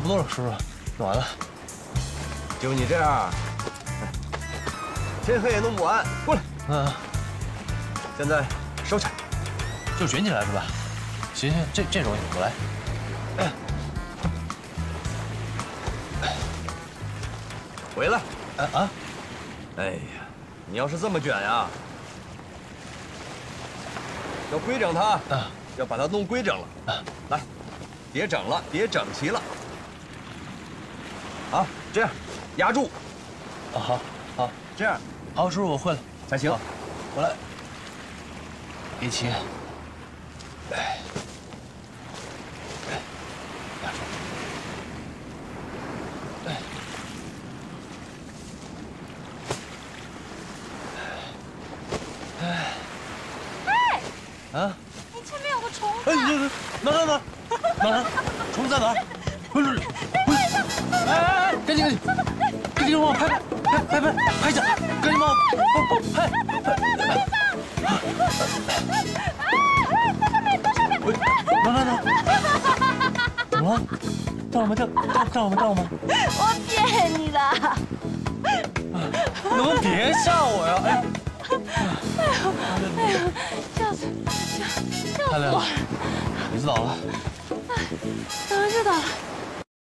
不多了，叔叔，弄完了。就你这样，天黑也弄不完。过来，嗯，现在收起来，就卷起来是吧？行行，这这容易，我来。回来。啊啊！哎呀，你要是这么卷呀，要规整它，啊，要把它弄规整了。啊，来，别整了，别整齐了。好，这样压住，啊好，好，这样好，叔叔我会了，才行好。我来。别急。哎，哎，压住。哎。哎。哎。啊？你前面有个虫哎，子。哪哪哪哪哪？虫在哪儿？哎哎哎！赶紧赶紧，赶紧帮我拍拍拍拍拍一下，赶紧帮我拍拍。哪哪哪？怎么了？掉了吗？掉掉掉了吗？掉了吗？我骗你的。能不能别吓我呀？哎。哎呦，吓死吓吓死我了！李子倒了。倒了就倒了，